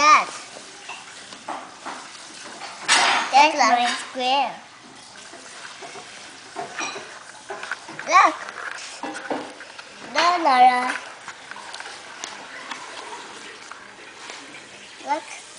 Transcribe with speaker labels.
Speaker 1: that? That's like a square. Look. No, Laura. Look.